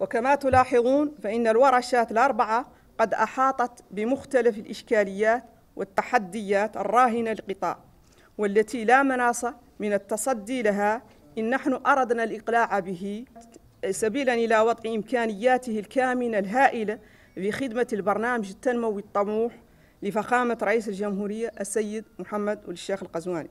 وكما تلاحظون فإن الورشات الأربعة قد أحاطت بمختلف الإشكاليات والتحديات الراهنة للقطاع والتي لا مناص من التصدي لها إن نحن أردنا الإقلاع به سبيلا إلى وضع إمكانياته الكامنة الهائلة في خدمة البرنامج التنموي الطموح لفخامة رئيس الجمهورية السيد محمد والشيخ القزواني.